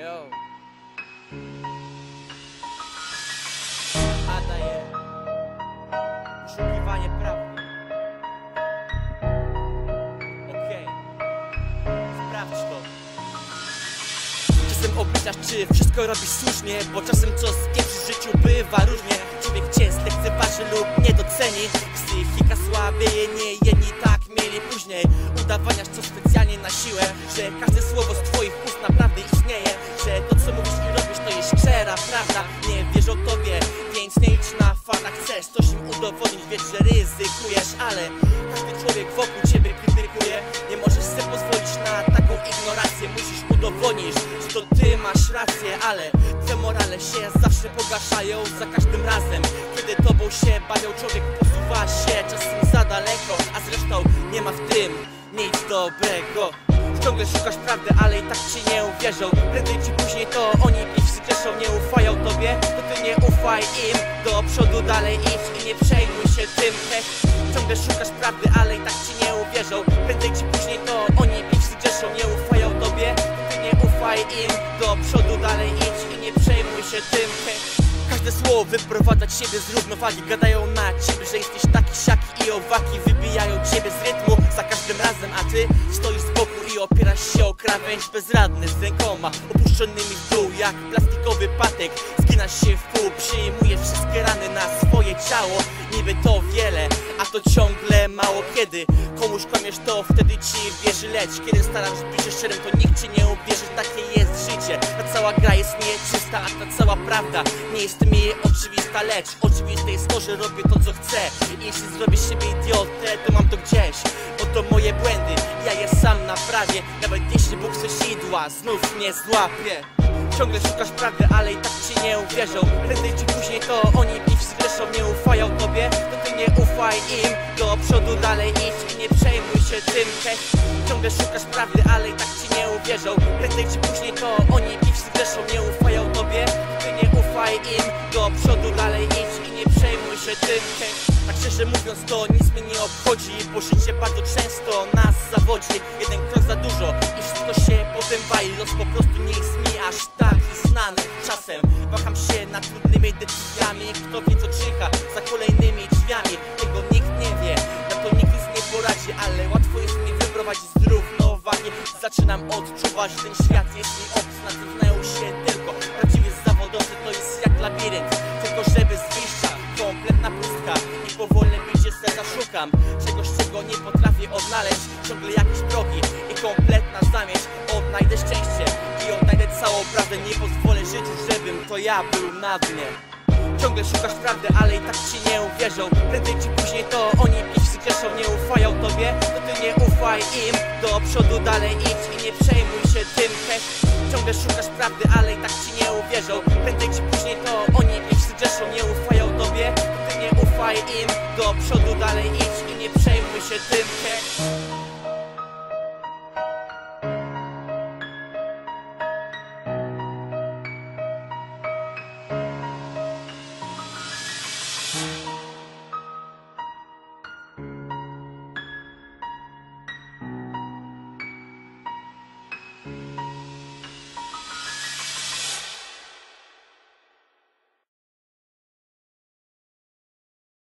Yo. A daje poszukiwanie prawdy. Okej. Sprawdź to. Czasem obliczasz, czy wszystko robisz słusznie Bo czasem co spieprzysz w życiu bywa różnie Człowiek cię zlekceważy lub nie doceni Psychika słabieje, nie jedni tak mieli później Udowadniasz co specjalnie na siłę Że każde słowo z twoich ust naprawdę że ryzykujesz Ale każdy człowiek wokół ciebie krytykuje. Nie możesz sobie pozwolić na taką ignorancję Musisz udowodnić, że to ty masz rację Ale te morale się zawsze pogaszają za każdym razem. Kiedy tobą się bawią, człowiek posuwa się czasem za daleko A zresztą nie ma w tym nic dobrego. Ciągle szukasz prawdy, ale i tak ci uwierzą Prędzej czy później to oni pić zgrzeszą. Nie ufają tobie, to ty nie ufaj im. Do przodu dalej idź i nie przejmuj się tym. Heh. Ciągle szukasz prawdy, ale i tak ci nie uwierzą. Prędzej czy później to oni pić zgrzeszą. Nie ufają tobie, to ty nie ufaj im. Do przodu dalej idź i nie przejmuj się tym. Heh. Każde słowo wyprowadza ciebie z równowagi. Gadają na ciebie, że jesteś taki siaki i owaki. Wybijają ciebie z rytmu krawędź Bezradny z rękoma opuszczonymi w dół Jak plastikowy patek Zginasz się w pół, przyjmujesz wszystkie rany na swoje ciało. Niby to wiele, a to ciągle mało kiedy. Komuś kłamiesz to wtedy ci wierzy Lecz kiedy starasz być się szczerym to nikt ci nie uwierzy. Takie jest życie, ta cała gra jest nieczysta A ta cała prawda nie jest mi oczywista Lecz oczywiste jest to, że robię to co chcę. I jeśli zrobię siebie idiotę to mam to gdzieś Bo to moje błędy, ja je sam naprawię Nawet sidła znów mnie złapie. Ciągle szukasz prawdy, ale i tak ci nie uwierzą. Prędzej czy później to oni piw zgrzeszą Nie ufają tobie, to ty nie ufaj im. Do przodu dalej idź i nie przejmuj się tym. Heh. Ciągle szukasz prawdy, ale i tak ci nie uwierzą. Prędzej czy później to oni piw zgrzeszą Nie ufają tobie, to ty nie ufaj im. Do przodu dalej idź i nie przejmuj się tym. Heh. Tak szczerze mówiąc to nic mnie nie obchodzi. Bo życie bardzo często nas zawodzi. Jeden krok za dużo i wszystko się potem wali. Los po prostu nie jest mi aż taki znany Czasem waham się nad trudnymi decyzjami. Kto wie co czyha za kolejnymi drzwiami. Tego nikt nie wie, na to nikt nic nie poradzi. Ale łatwo jest mnie wyprowadzić z równowagi Zaczynam odczuwać, ten świat serca szukam Czegoś, czego nie potrafię odnaleźć. Ciągle jakieś drogi i kompletna zamieć Odnajdę szczęście i odnajdę całą prawdę. Nie pozwolę życiu, żebym to ja był na dnie. Ciągle szukasz prawdy, ale i tak ci nie uwierzą. Prędzej czy później to oni pić zgrzeszą. Nie ufają tobie, to ty nie ufaj im. Do przodu dalej idź i nie przejmuj się tym. Heh. Ciągle szukasz prawdy, ale i tak ci nie uwierzą. Prędzej czy później to oni pić zgrzeszą. Nie ufają tobie, ufaj im Do przodu dalej idź i nie przejmuj się tym heh.